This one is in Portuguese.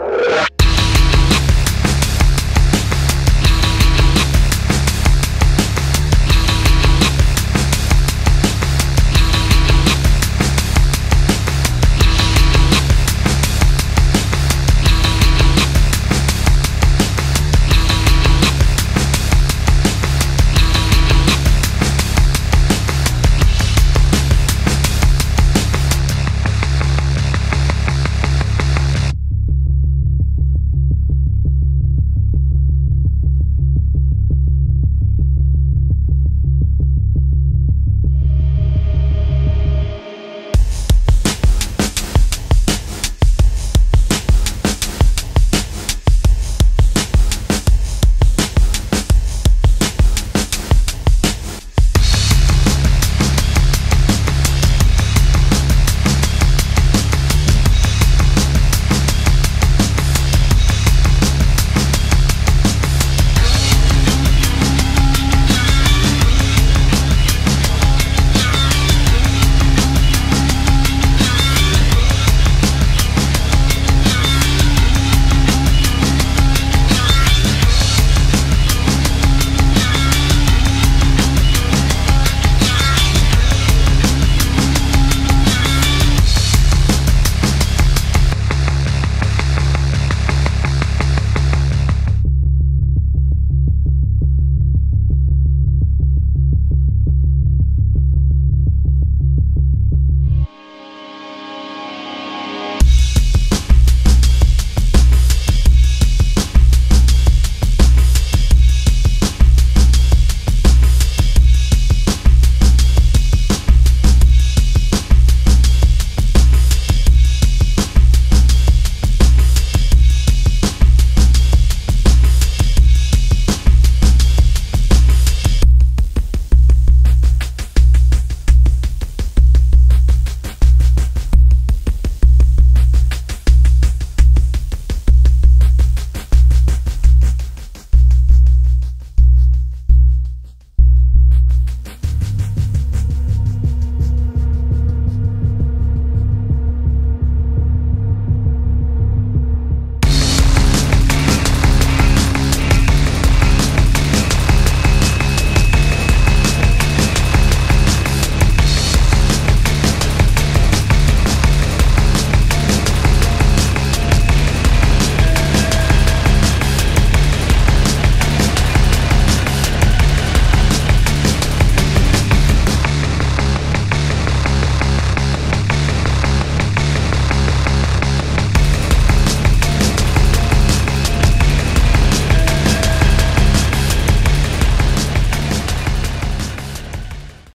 Música